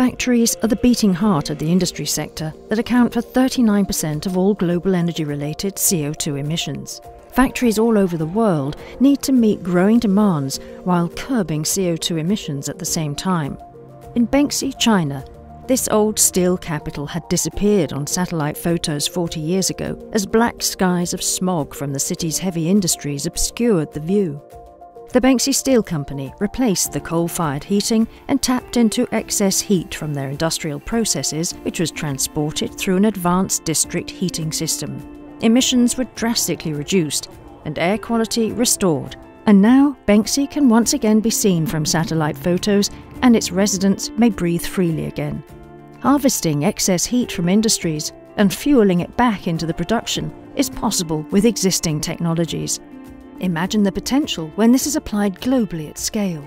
Factories are the beating heart of the industry sector that account for 39% of all global energy related CO2 emissions. Factories all over the world need to meet growing demands while curbing CO2 emissions at the same time. In Benxi, China, this old steel capital had disappeared on satellite photos 40 years ago as black skies of smog from the city's heavy industries obscured the view. The Benxi Steel Company replaced the coal fired heating and tapped into excess heat from their industrial processes, which was transported through an advanced district heating system emissions were drastically reduced and air quality restored. And now Benxi can once again be seen from satellite photos and its residents may breathe freely again. Harvesting excess heat from industries and fueling it back into the production is possible with existing technologies. Imagine the potential when this is applied globally at scale.